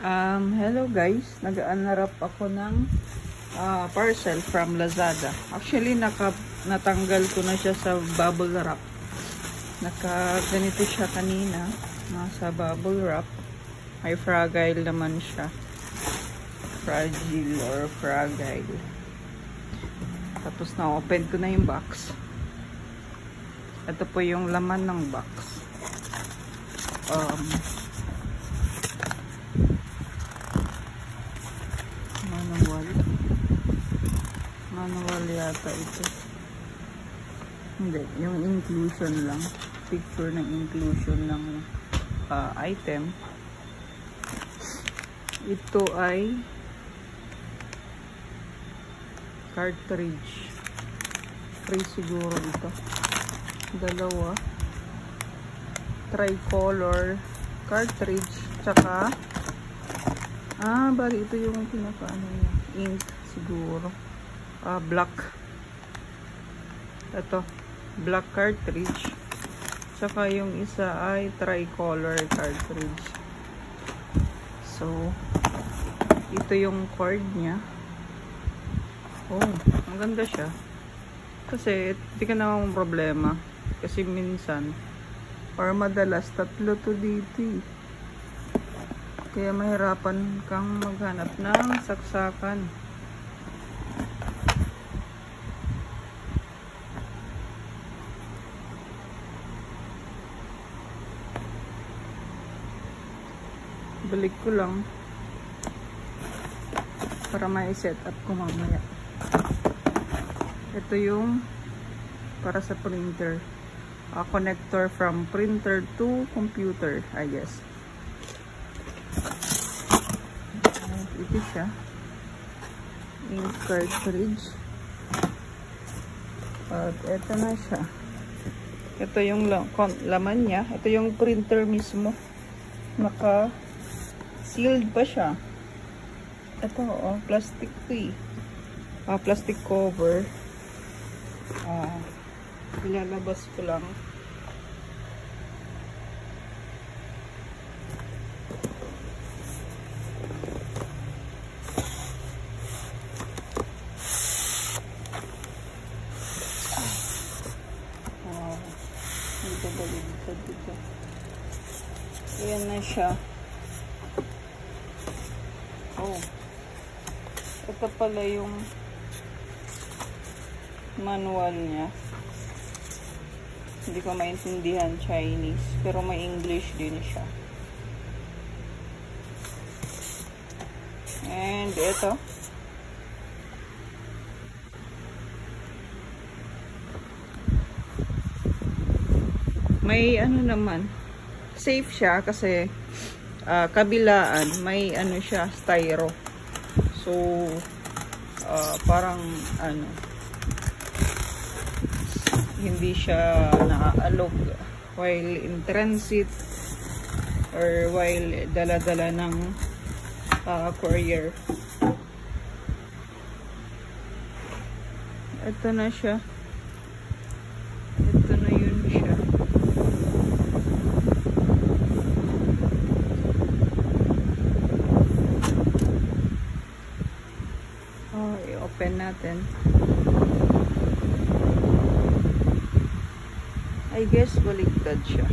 Um, hello guys, nag-unwrap ako ng uh, parcel from Lazada. Actually, naka, natanggal ko na siya sa bubble wrap. Naka ganito siya kanina, nasa bubble wrap. May fragile naman siya. Fragile or fragile. Tapos na-open ko na yung box. Ito po yung laman ng box. Um, manual manual yata ito. Hindi, yung inclusion lang. Picture ng inclusion ng uh, item. Ito ay cartridge. Free siguro ito. Dalawa. Tricolor cartridge tsaka Ah, bali ito yung pinakaano niya. Ink siguro. Ah, black. Ito. Black cartridge. Saka yung isa ay tricolor cartridge. So, ito yung cord niya. Oh, maganda siya. Kasi, hindi ka namang problema. Kasi minsan, or madalas, tatlo to dito eh. Kaya mahirapan kang maghanap ng saksakan. Balik ko lang para may set up ko mamaya. Ito yung para sa printer. A connector from printer to computer, I guess. ito siya ink cartridge at ito na siya ito yung laman niya ito yung printer mismo naka sealed pa siya. Ito oh plastic to eh ah, plastic cover. Ah, ilalabas ko lang baligtad dito. Ayan na siya. Oh. Ito pala yung manual niya. Hindi ko maintindihan Chinese. Pero may English din siya. And ito. may ano naman safe siya kasi uh, kabilaan may ano siya styro so uh, parang ano hindi siya naaalog while in transit or while dala-dala ng uh, courier. Ito na siya open natin. I guess baligtad siya.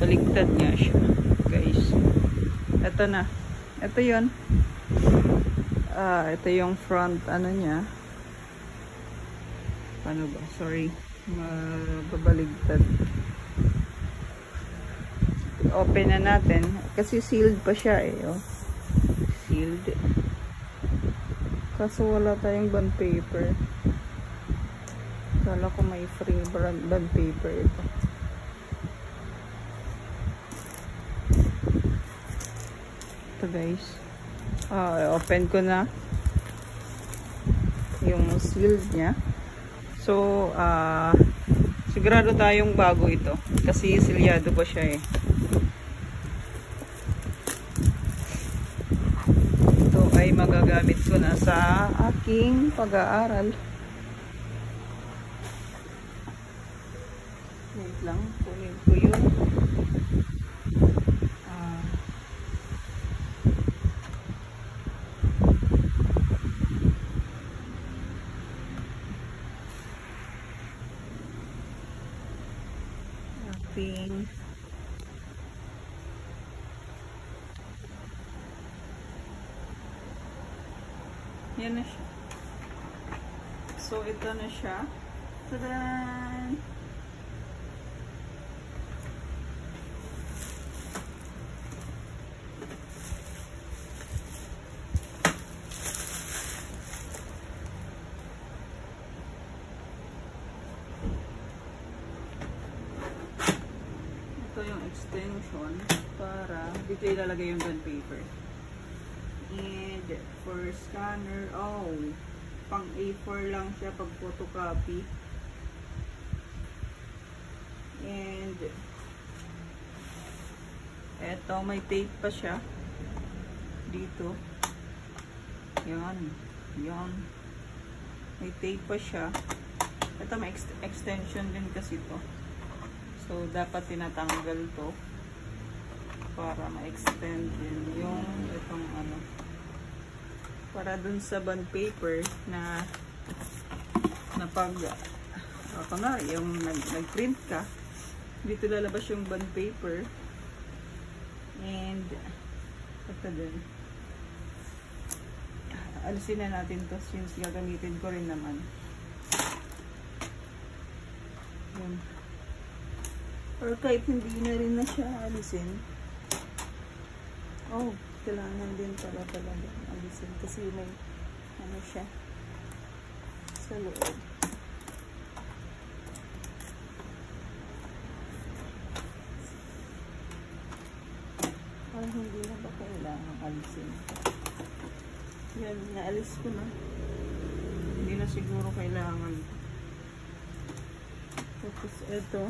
Baligtad niya siya. Guys. Ito na. Ito yon Ah, ito yung front ano niya. Paano ba? Sorry. Mababaligtad. Open na natin. Kasi sealed pa siya eh. Oh sealed. Kaso wala tayong bond paper. Kala ko may free bond paper ito. Ito guys. Uh, open ko na yung sealed niya. So, uh, sigurado tayong bago ito. Kasi silyado pa siya eh. ay magagamit ko na sa aking pag-aaral. Wait lang, kunin ko yun. ating yan na siya. So ito na siya. Tadan! ito yung extension para dito ilalagay yung bond paper for scanner. Oh pang A4 lang siya pag photocopy. And eto may tape pa siya. Dito. Yan. Yan. May tape pa siya. Ito may ex extension din kasi to. So, dapat tinatanggal to para ma-extend din yung itong ano para dun sa bond paper na na pag ako na, yung nag-print ka dito lalabas yung bond paper and ito din. Alisin na natin to since gagamitin ko rin naman. Yun. Or kahit hindi na rin na siya alisin. Oh, kailangan din pala talaga alisin. Kasi may ano siya sa loob. Parang hindi na ba kailangan alisin. Yan, naalis ko na. Hindi na siguro kailangan. Tapos ito.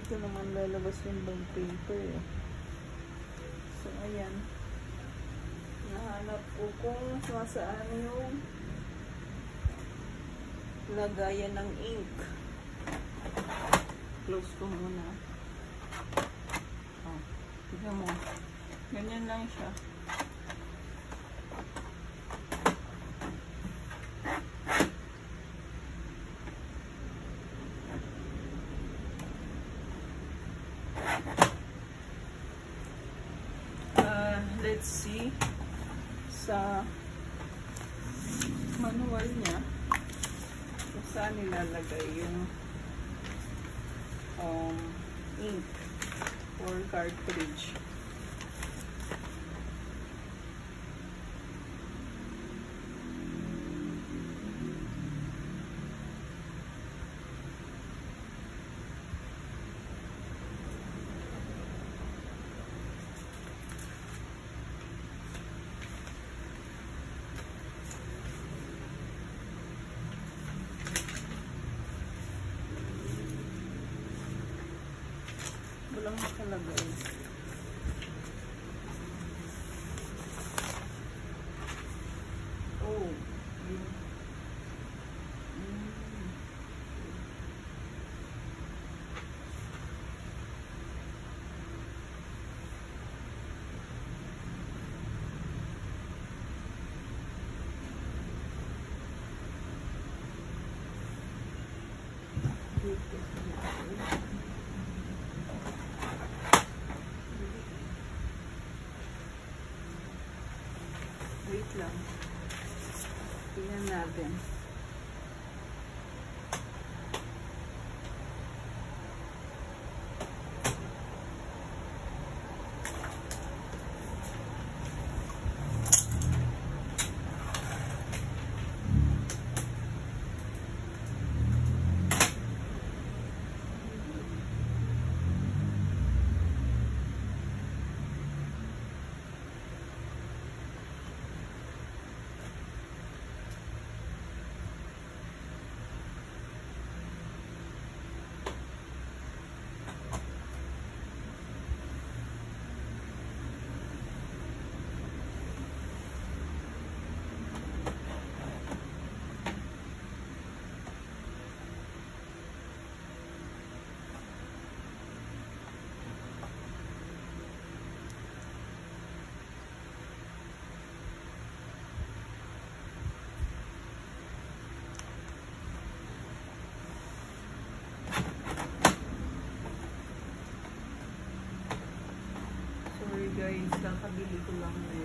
Dito naman lalabas yung bond paper eh. So, ayan. Nahanap ko kung saan yung lagayan ng ink. Close ko muna. Oh, tignan mo. Ganyan lang siya. let's see sa manual niya kung saan nilalagay yung um, ink or cartridge. Walang nakalagay. in the.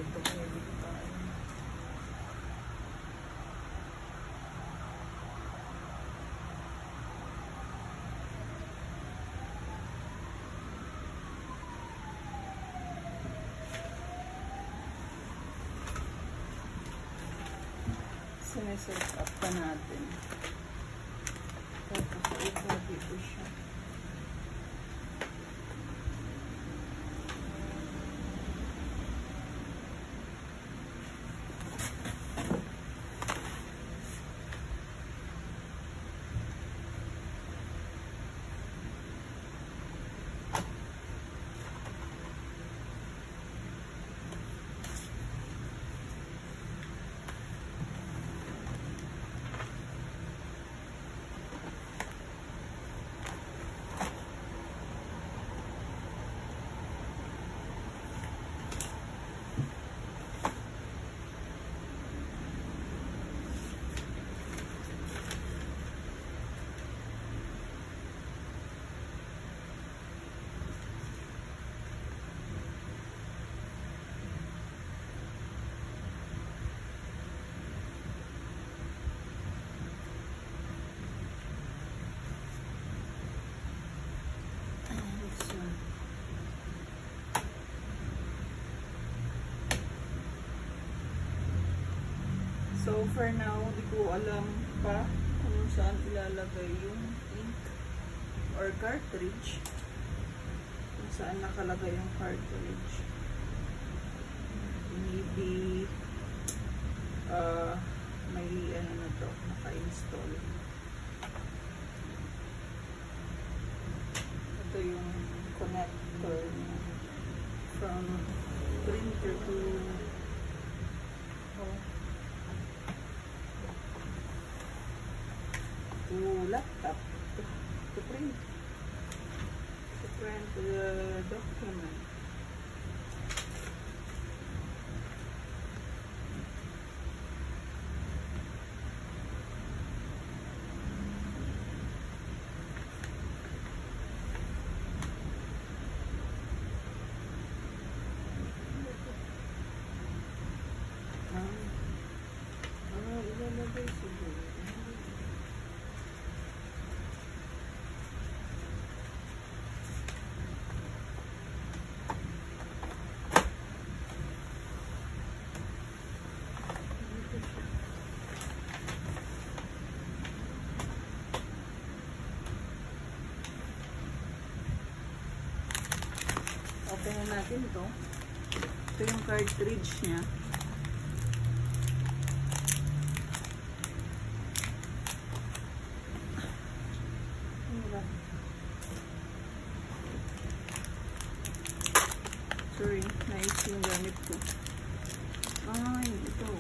dito kaya dito tayo. Sineset up pa natin. Tapos, ito dito siya. For now, di ko alam pa kung saan ilalagay yung ink or cartridge. Kung saan nakalagay yung cartridge. Maybe, uh, may ano na to, naka-install. Ito yung connector. From printer to laptop. To, to print to print the document Na natin to. Ito yung cartridge niya. Sorry, nais yung gamit ko. Ay, ito.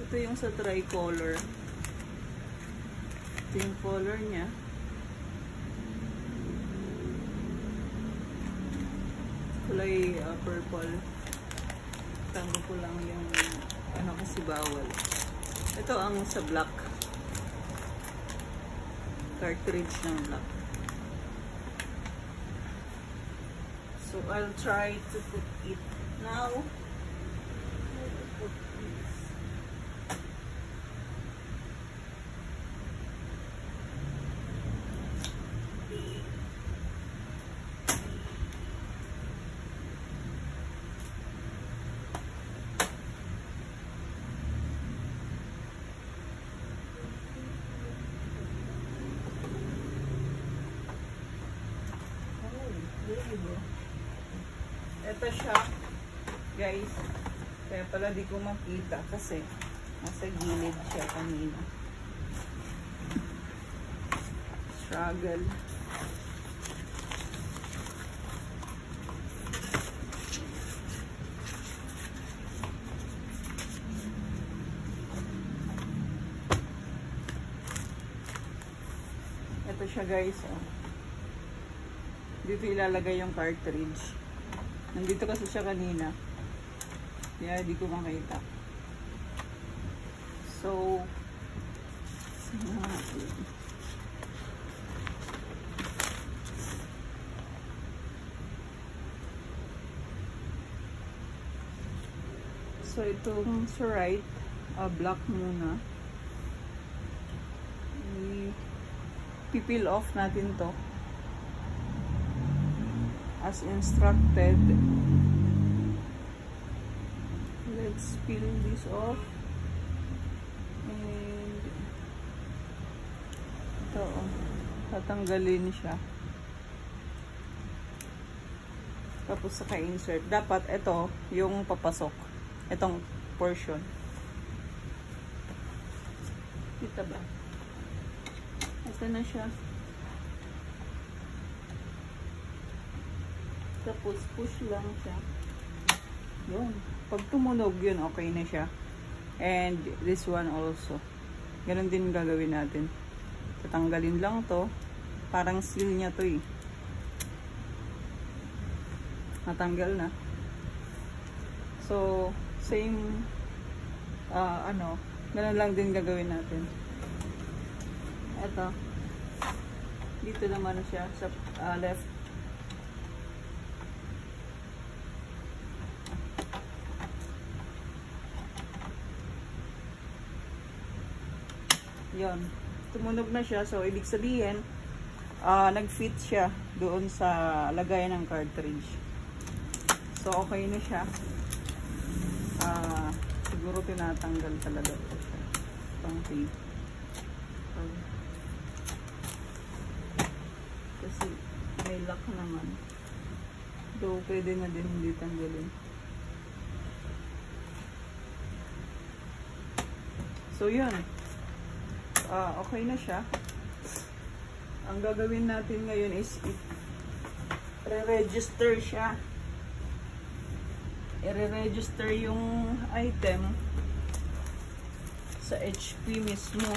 Ito yung sa tricolor. Ito yung color niya. Kulay uh, purple. Tango ko lang yung ano kasi bawal. Ito ang sa black. Cartridge ng black. So I'll try to put it now. Where to put this? Oh, there you go. Ito siya, guys. Kaya pala di ko makita kasi nasa gilid siya kanina. Struggle. Ito siya guys. Oh. Dito ilalagay yung cartridge. Nandito kasi siya kanina. Kaya di ko makita. So? So, itong sa right, uh, black muna. I- pipil off natin to as instructed. Peel this off. And ito, oh. tatanggalin siya. Tapos saka insert. Dapat ito, yung papasok. Itong portion. Kita ba? Ito na siya. Tapos push lang siya. Yun. Pag tumunog yun, okay na siya. And this one also. Ganun din gagawin natin. Tatanggalin lang to. Parang seal niya to eh. Natanggal na. So, same uh, ano, ganun lang din gagawin natin. Ito. Dito naman siya sa uh, left yon tumunog na siya so ibig sabihin uh, nag-fit siya doon sa lagay ng cartridge. So okay na siya. Uh, siguro tinatanggal talaga ito siya. Pang tape. Kasi may lock naman. Though pwede na din hindi tanggalin. So yun uh, okay na siya. Ang gagawin natin ngayon is i-register siya. I-register yung item sa HP mismo.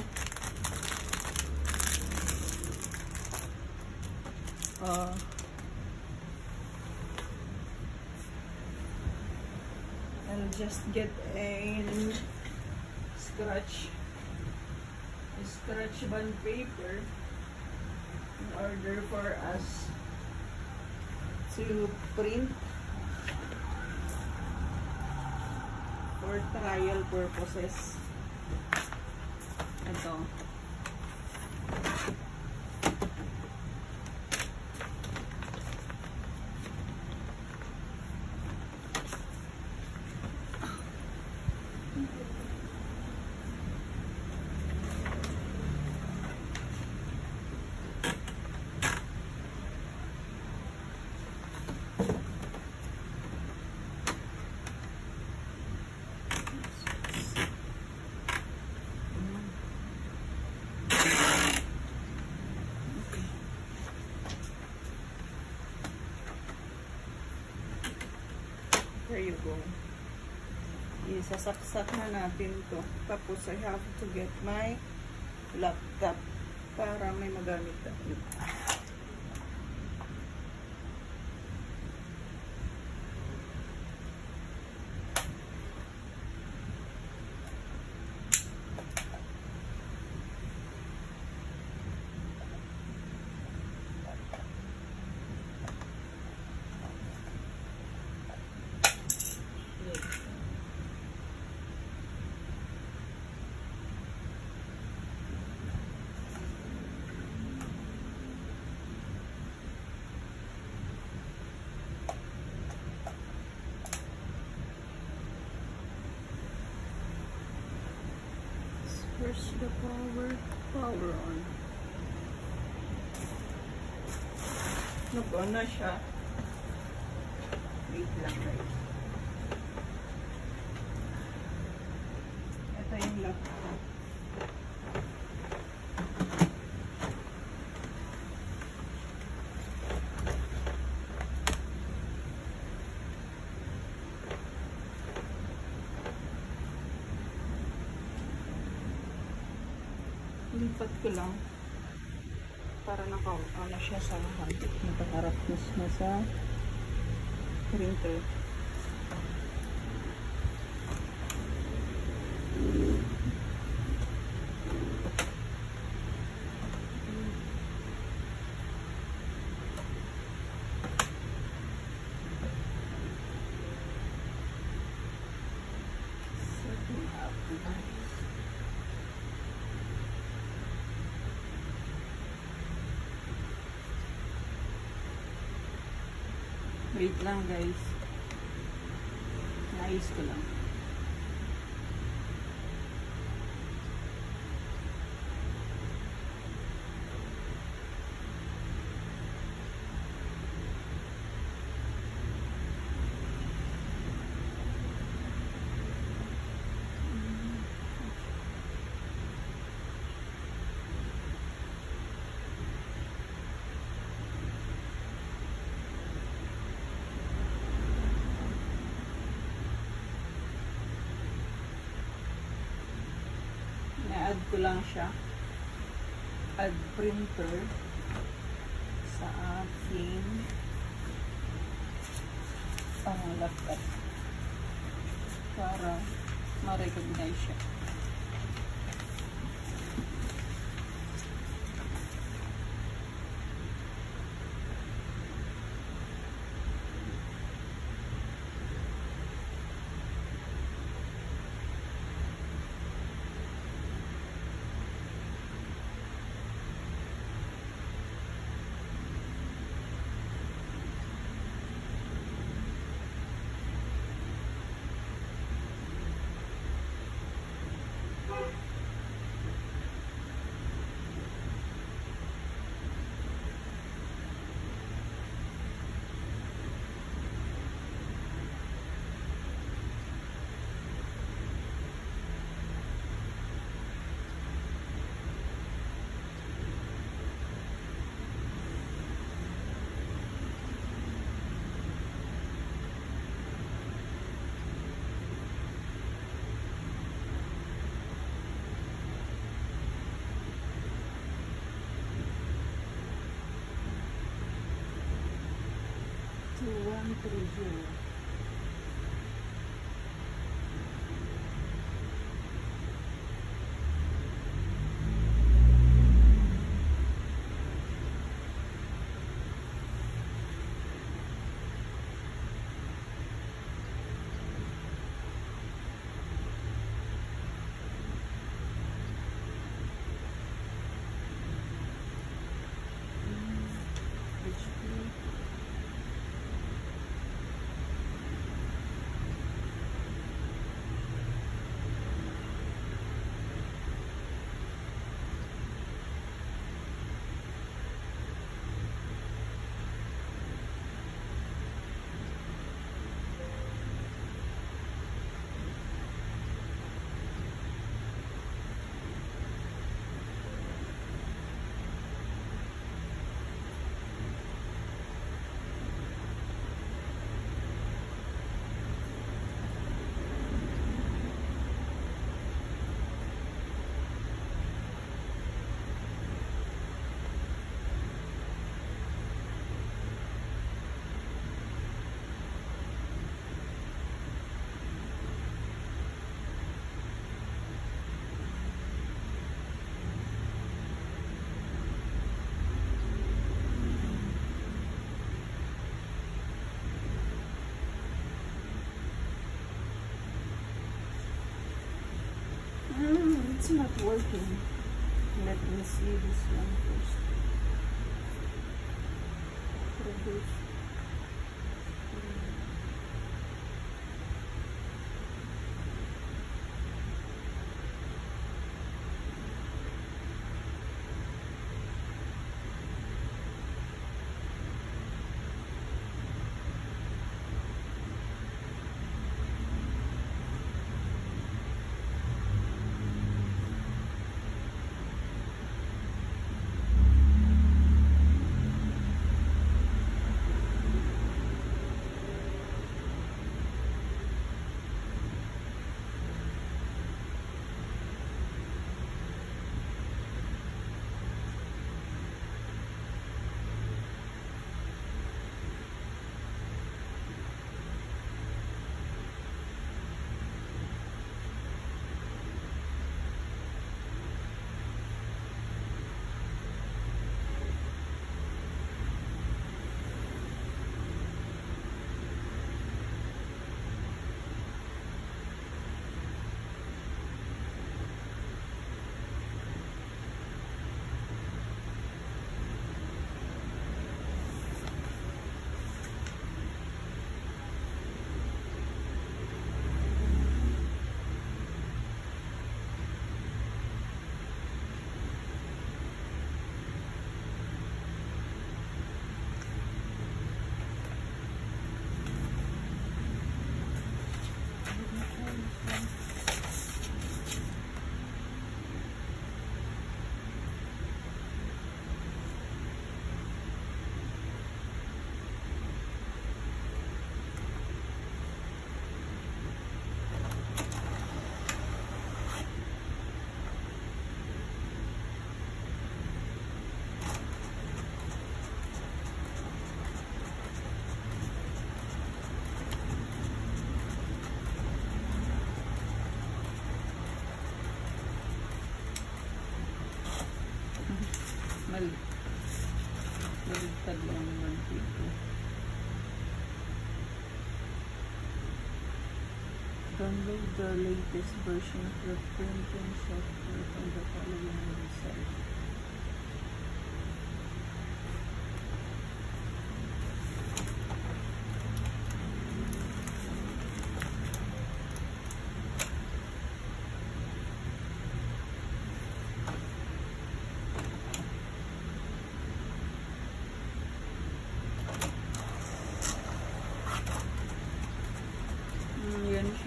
Uh, I'll just get a scratch stretch band paper in order for us to print for trial purposes. Ito. There you go. Isasaksak na natin to. Tapos I have to get my laptop para may magamit tayo. Where's the power? Power on. Nag-on na siya. Wait lang guys. Ito yung laptop. Lipat ko lang. Para naka ano siya sa nakaharap mismo sa printer Wait lang guys. Naayos ko lang. Na-add ko lang siya. Add printer 这个是 it's not working. Let me see this one first. Download the latest version of the printing software from the following website.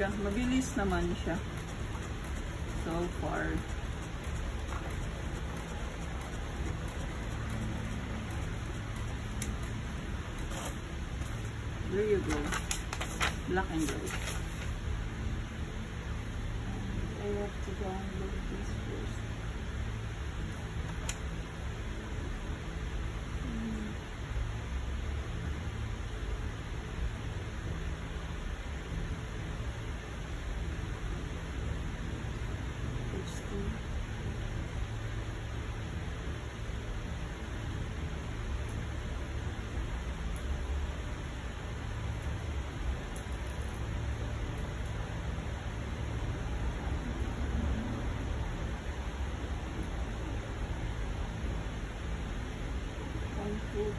Siya. Mabilis naman siya. So far. There you go. Black and white.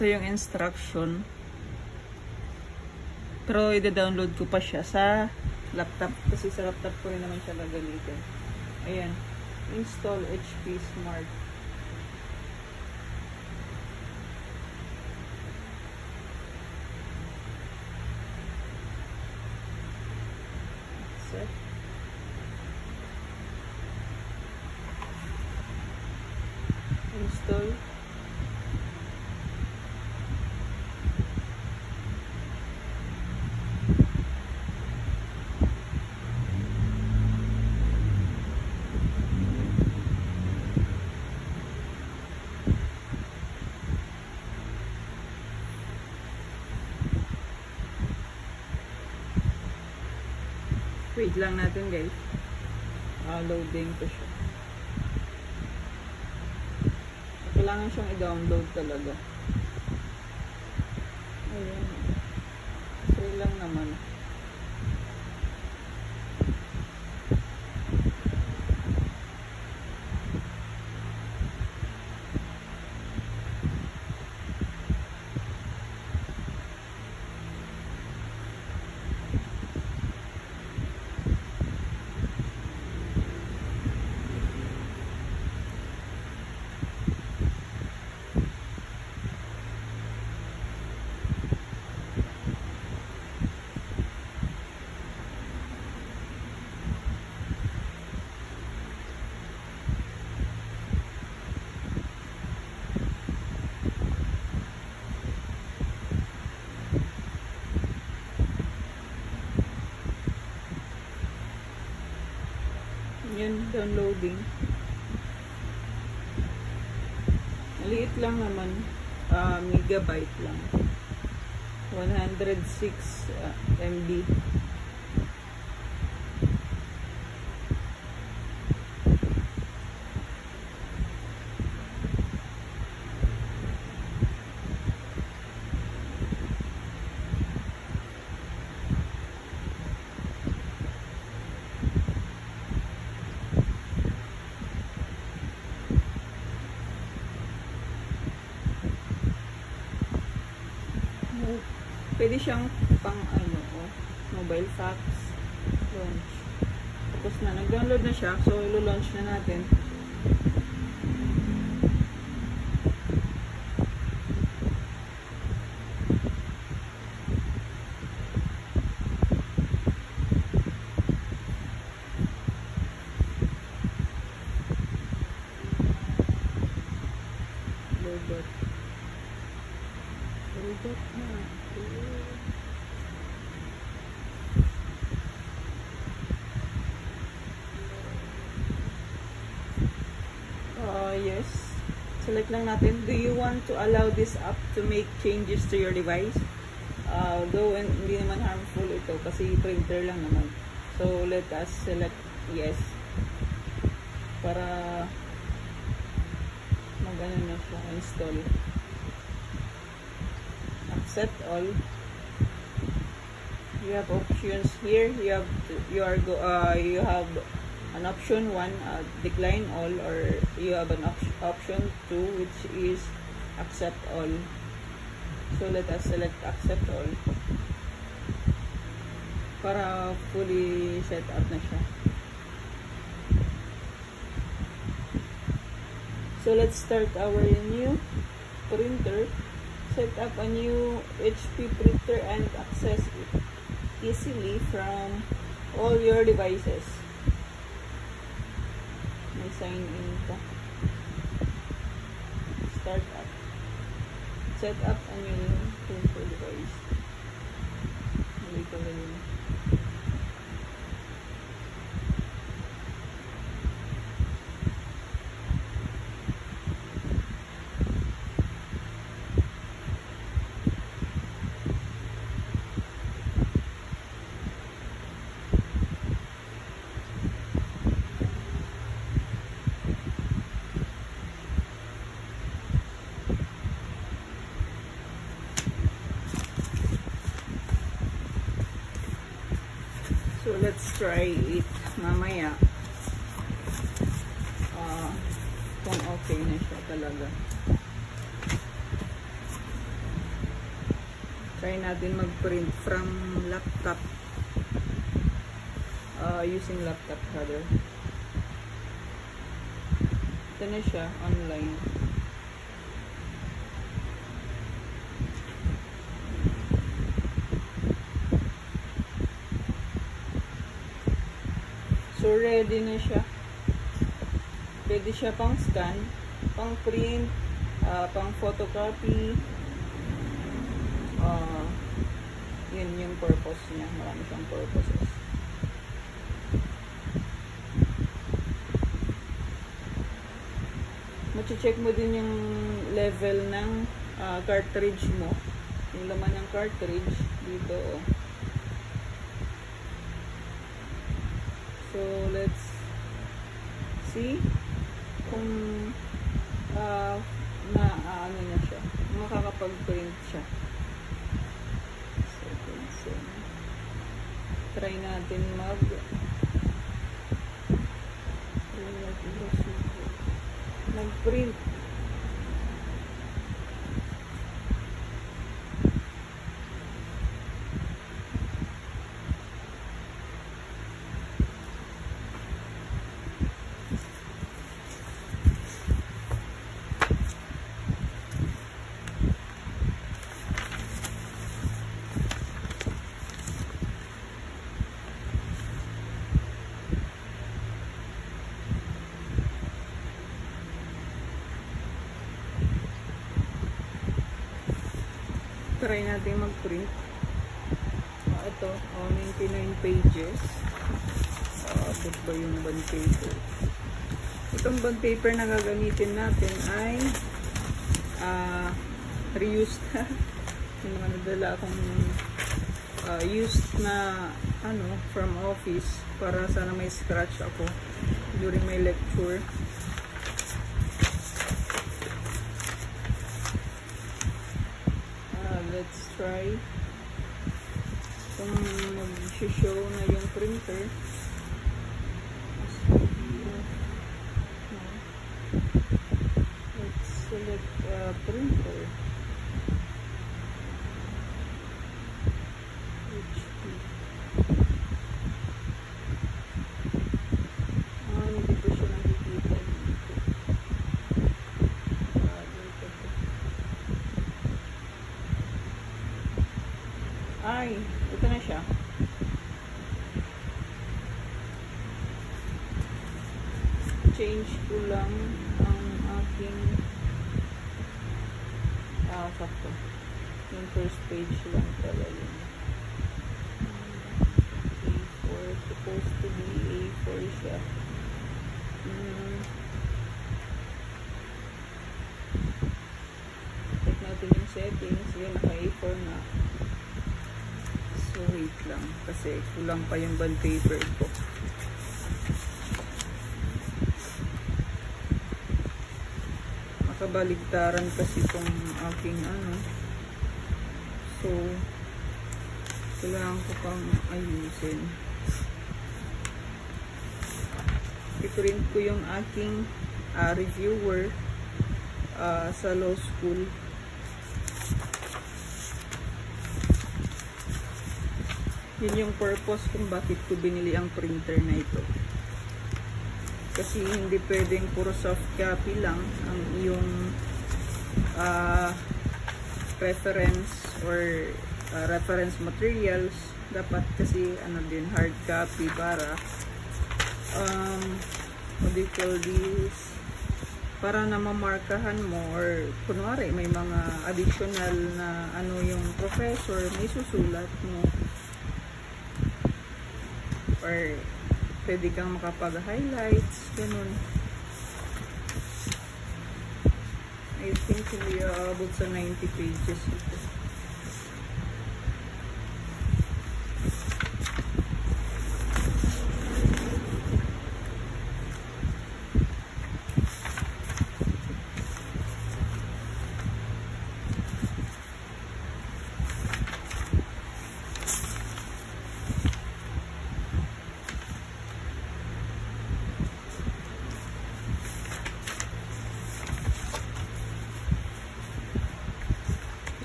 Ito yung instruction. Pero i-download ko pa siya sa laptop. Kasi sa laptop ko rin naman siya gagamitin. Ayan. Install HP Smart. Set. Install. Wait lang natin guys. Ah, loading ko siya. Kailangan siyang i-download talaga. Ayan. Free lang naman. Yun, downloading. Maliit lang naman. ah, megabyte lang. 106 ah, MB. Pwede siyang pang ano, oh, mobile fax launch. Tapos na, nag-download na siya. So, ilo-launch na natin. Want to allow this app to make changes to your device? Uh, though hindi naman harmful ito kasi printer lang naman. So, let us select yes. Para mag-ano na siya, install. Accept all. You have options here. You have you are go uh, you have an option 1 uh, decline all or you have an op option 2 which is accept all so let us select accept all para fully set up na siya so let's start our new printer set up a new HP printer and access it easily from all your devices sign in ka. Start. Set up a new printer device. Hindi ko ganyan. So, let's try it mamaya. Uh, kung okay na siya talaga. Try natin mag-print from laptop. Uh, using laptop rather. Ito na siya, online. So, ready na siya. Pwede siya pang scan, pang print, uh, pang photocopy. Uh, yun yung purpose niya. Marami siyang purposes. Machi-check mo din yung level ng uh, cartridge mo. Yung laman ng cartridge dito. Oh. So, let's see kung uh, na uh, ano na siya. Makakapag-print siya. So, so, try natin mag mag-print. Try natin mag-print. Uh, ito, oh, 99 pages. Uh, abot ba yung bond paper? Itong bond paper na gagamitin natin ay uh, reused. yung mga nadala akong uh, used na ano, from office para sana may scratch ako during my lecture. let's try. Kung mag-show na yung printer. Let's select uh, printer Ay, ito na siya. Change ko lang ang aking ah, sakto. Yung first page lang pala yun. A4, supposed to be A4 siya. Hmm. natin yung settings. Yan, naka A4 na. So, wait lang. Kasi kulang pa yung bond paper ko. Makabaligtaran kasi itong aking ano. So, kailangan ko pang ayusin. I-print ko yung aking uh, reviewer uh, sa law school. Yun yung purpose kung bakit ko binili ang printer na ito. Kasi hindi pwedeng puro soft copy lang ang iyong uh, reference or uh, reference materials. Dapat kasi ano din hard copy para um, what do you call this para na mamarkahan mo or kunwari may mga additional na ano yung professor may susulat mo or pwede kang makapag highlights ganun. I think hindi aabot sa 90 pages. ito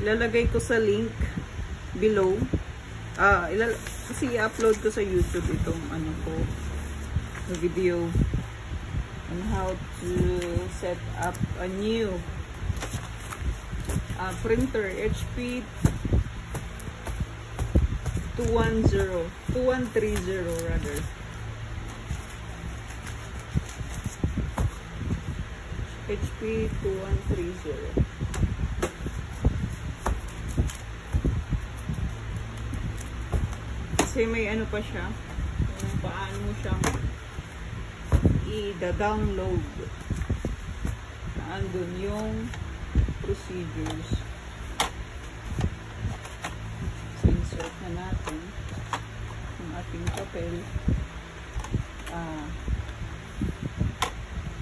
ilalagay ko sa link below. Ah, ilal kasi i-upload ko sa YouTube itong ano ko video. On how to set up a new uh, printer HP 210 2130 rather. HP 2130 Kasi may ano pa siya. Kung paano mo siyang i-download. Naandun yung procedures. So, insert na natin yung ating papel. Ah,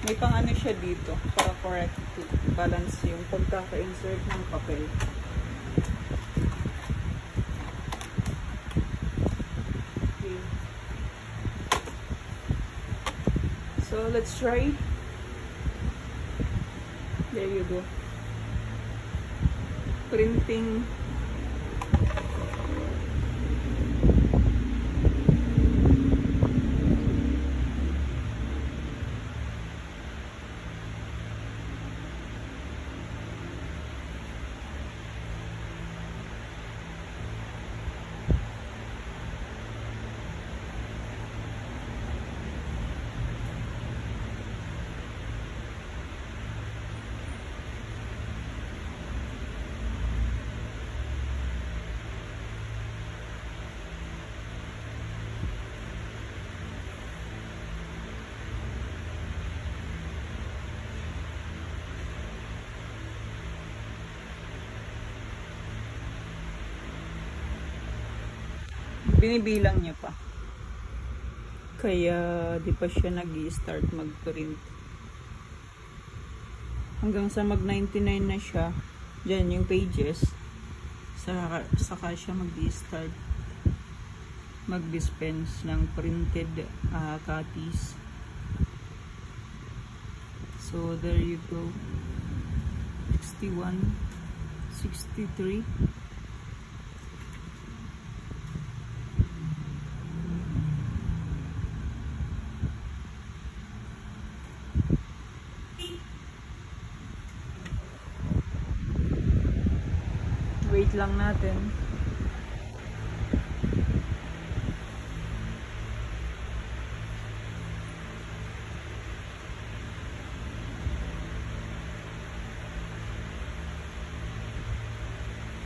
may pang ano siya dito para correct balance yung pagkaka-insert ng papel. So let's try. There you go. Printing binibilang niya pa. Kaya di pa siya nag start mag-print. Hanggang sa mag-99 na siya, dyan yung pages, saka, saka siya mag-start mag-dispense ng printed uh, copies. So, there you go. 61, 63, wait lang natin.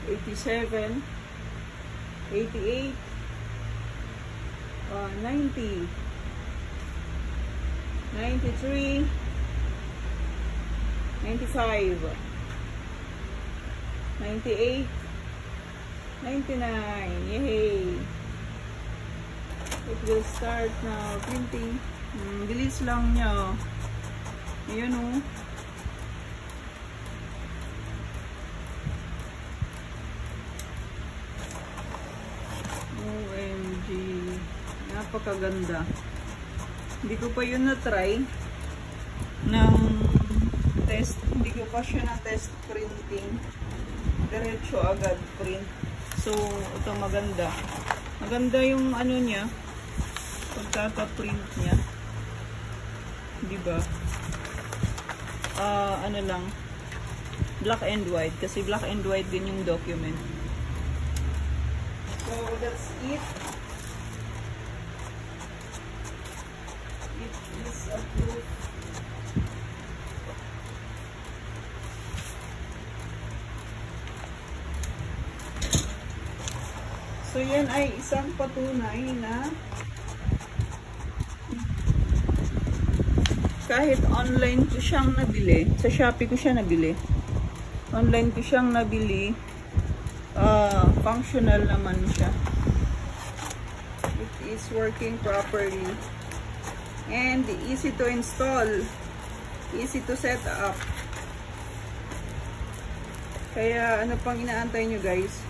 Eighty-seven, eighty-eight, uh, ninety, ninety-three, ninety-five. 98. 99. Yay! It will start now printing. Hmm, bilis lang niya. Ayan o. Oh. OMG. Napakaganda. Hindi ko pa yun na-try ng test. Hindi ko pa siya na-test printing. Diretso agad print. So, ito maganda. Maganda yung ano niya. Pagkaka-print niya. Diba? Uh, ano lang. Black and white. Kasi black and white din yung document. So, that's it is approved. So, yan ay isang patunay na kahit online ko siyang nabili, sa Shopee ko siya nabili. Online ko siyang nabili. Uh, functional naman siya. It is working properly. And easy to install. Easy to set up. Kaya ano pang inaantay nyo guys?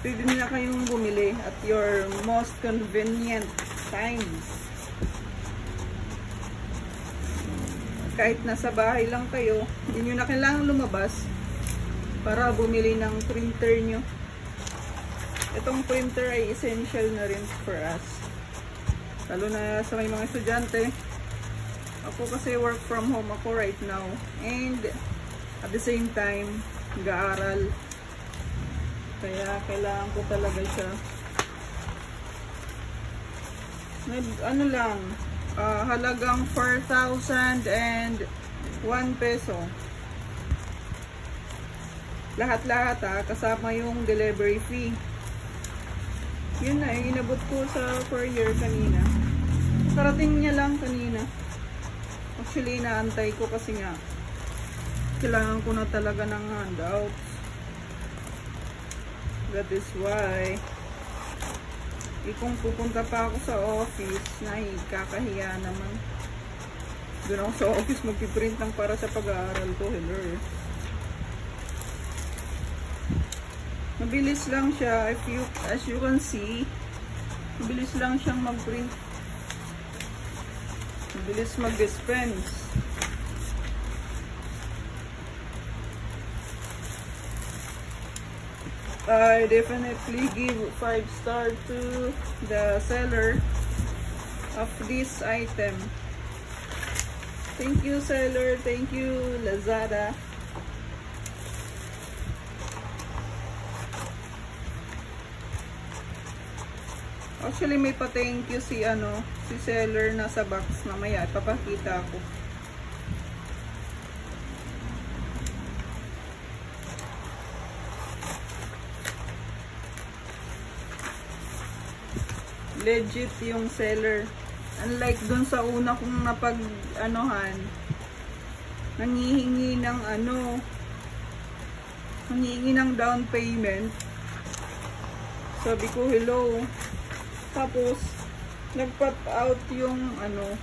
Pwede na kayong bumili at your most convenient times. Kahit nasa bahay lang kayo, hindi nyo na kailangan lumabas para bumili ng printer nyo. Itong printer ay essential na rin for us. Lalo na sa may mga estudyante. Ako kasi work from home ako right now. And at the same time, nag-aaral. Kailangan ko talaga siya. May, ano lang, uh, halagang 4,000 and 1 peso. Lahat-lahat ha, ah, kasama yung delivery fee. Yun na, eh, inabot ko sa courier kanina. Karating niya lang kanina. Actually, naantay ko kasi nga, kailangan ko na talaga ng handouts. That is why eh, kung pupunta pa ako sa office na kakahiya naman. Doon ako sa office magpiprint ng para sa pag-aaral ko. Hello eh. Mabilis lang siya. If you, as you can see, mabilis lang siyang mag-print. Mabilis mag-dispense. I definitely give 5 star to the seller of this item. Thank you seller, thank you Lazada. Actually may pa-thank you si ano, si seller na sa box mamaya ipapakita ko. Legit yung seller. Unlike dun sa una kong napag anuhan, nangihingi ng ano, nangihingi ng down payment. Sabi ko, hello. Tapos, nag-pop out yung ano,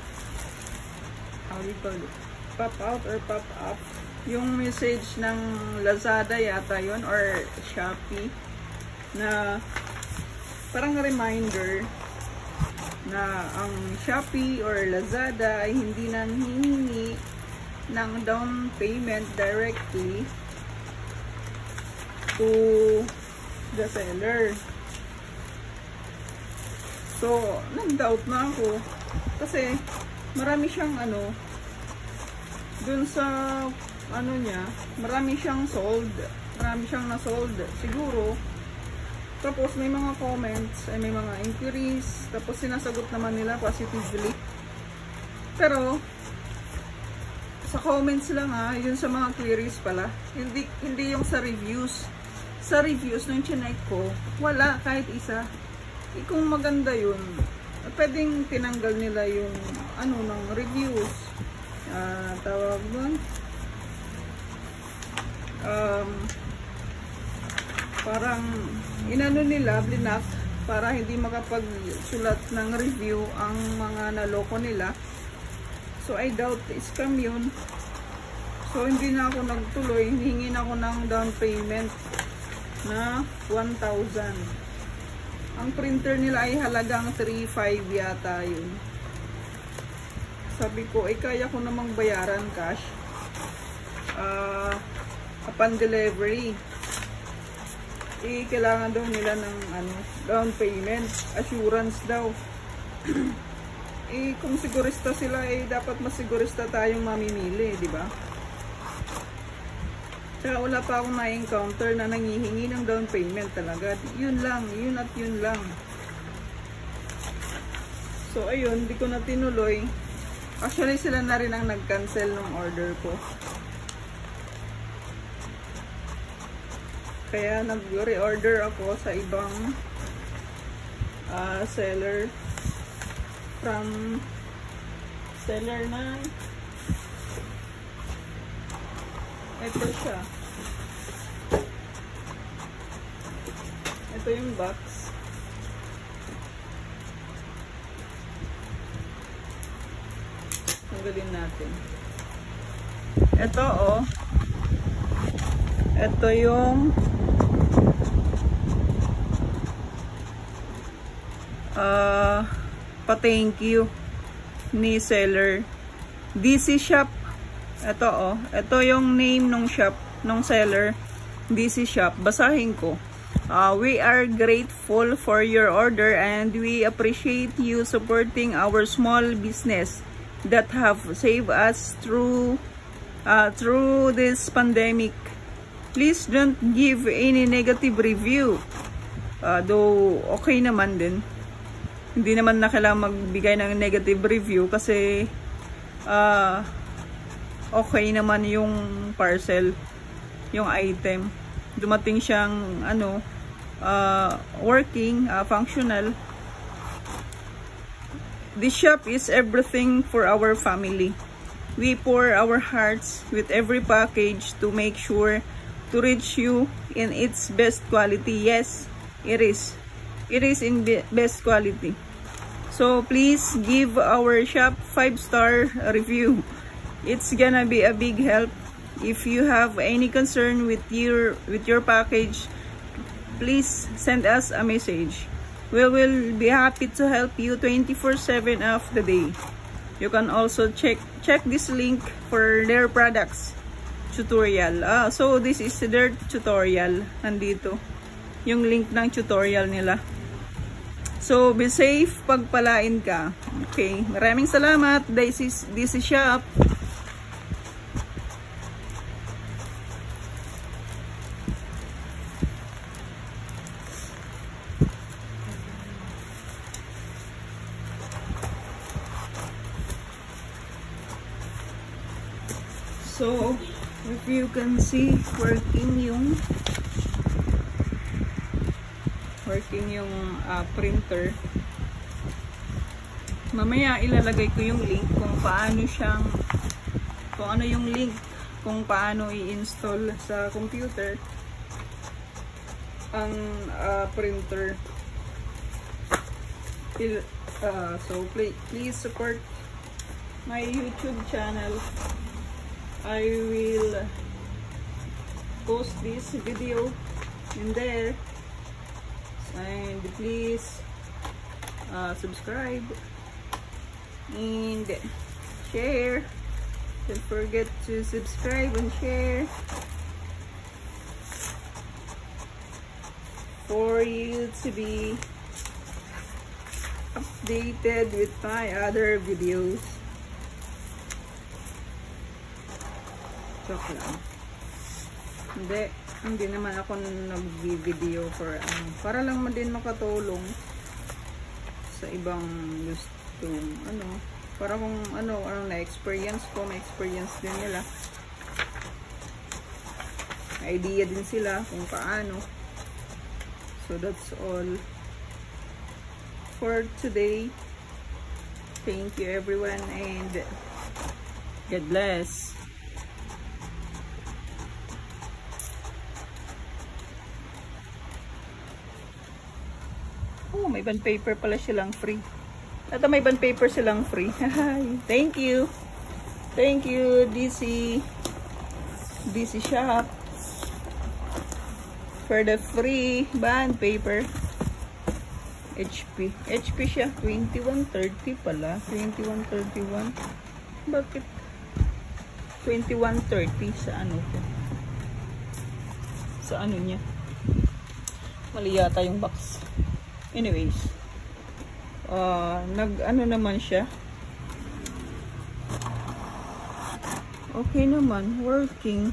how do you? Pop out or pop up. Yung message ng Lazada yata yon or Shopee na parang reminder na ang Shopee or Lazada ay hindi nang hihingi ng down payment directly to the seller. So, nag-doubt na ako. Kasi, marami siyang ano, dun sa, ano niya, marami siyang sold. Marami siyang na-sold. Siguro, tapos may mga comments, ay may mga inquiries, tapos sinasagot naman nila positively. Pero sa comments lang ha, yun sa mga queries pala. Hindi hindi yung sa reviews. Sa reviews nung chinek ko, wala kahit isa. E kung maganda yun, pwedeng tinanggal nila yung ano ng reviews. Uh, tawag doon. Um, parang inano nila, blinak, para hindi makapagsulat ng review ang mga naloko nila. So, I doubt scam yun. So, hindi na ako nagtuloy. Hingi na ako ng down payment na 1,000. Ang printer nila ay halagang 3,500 yata yun. Sabi ko, eh kaya ko namang bayaran cash. Uh, upon delivery eh, kailangan daw nila ng ano, down payment, assurance daw. eh, kung sigurista sila, eh, dapat masigurista tayong mamimili, di ba? Tsaka wala pa akong na-encounter na nangihingi ng down payment talaga. Yun lang, yun at yun lang. So, ayun, di ko na tinuloy. Actually, sila na rin ang nag-cancel ng order ko. Kaya nag-reorder ako sa ibang uh, seller from seller na ito siya. Ito yung box. Tanggalin natin. Ito oh. Ito yung uh, pa-thank you ni seller. DC Shop. Ito oh. Ito yung name ng shop, ng seller. DC Shop. Basahin ko. Uh, we are grateful for your order and we appreciate you supporting our small business that have saved us through uh, through this pandemic. Please don't give any negative review. Uh, though okay naman din. Hindi naman na kailangan magbigay ng negative review kasi uh, okay naman yung parcel yung item. Dumating siyang ano uh, working, uh, functional. This shop is everything for our family. We pour our hearts with every package to make sure to reach you in its best quality yes it is it is in best quality So please give our shop 5 star review. It's gonna be a big help. If you have any concern with your with your package, please send us a message. We will be happy to help you 24/7 of the day. You can also check check this link for their products tutorial. Ah, so this is their tutorial nandito. Yung link ng tutorial nila. So, be safe pagpalain ka. Okay. Maraming salamat. This is, this is shop. So, if you can see, working yung working yung uh, printer. Mamaya ilalagay ko yung link kung paano siyang kung ano yung link kung paano i-install sa computer ang uh, printer. Il, uh, so play, please support my youtube channel. I will post this video in there. And please uh, subscribe and share. Don't forget to subscribe and share for you to be updated with my other videos. Joke hindi. Hindi naman ako nag-video for ano, para lang din makatulong sa ibang gusto ano, para kung ano, ano na-experience ko, na-experience din nila. Idea din sila kung paano. So that's all for today. Thank you everyone and God bless may bond paper pala silang free. Ito may bond paper silang free. Thank you. Thank you, DC. DC Shop. For the free bond paper. HP. HP siya. 2130 pala. 2131. Bakit? 2130 sa ano ko? Sa ano niya? Mali yata yung box. Anyways. Uh, nag ano naman siya. Okay naman. Working.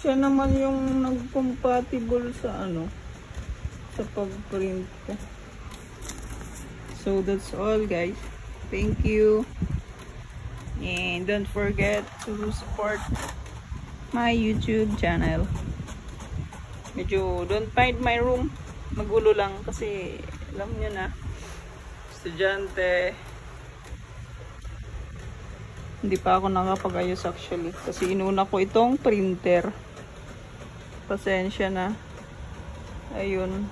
Siya naman yung nag-compatible sa ano. Sa pag-print ko. So that's all guys. Thank you. And don't forget to support my YouTube channel medyo don't find my room magulo lang kasi alam nyo na estudyante. Hindi pa ako nakapagayos actually kasi inuna ko itong printer. Pasensya na. Ayun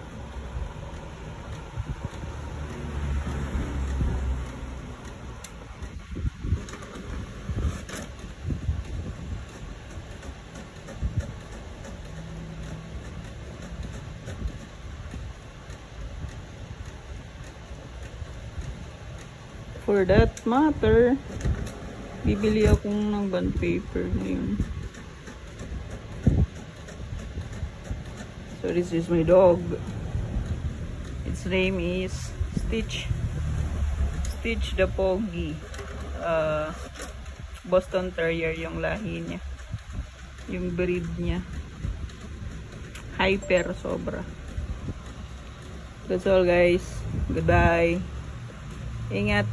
for that matter. Bibili akong ng bond paper ngayon. So this is my dog. Its name is Stitch Stitch the Pogi. Uh, Boston Terrier yung lahi niya. Yung breed niya. Hyper sobra. That's all guys. Goodbye. Ingat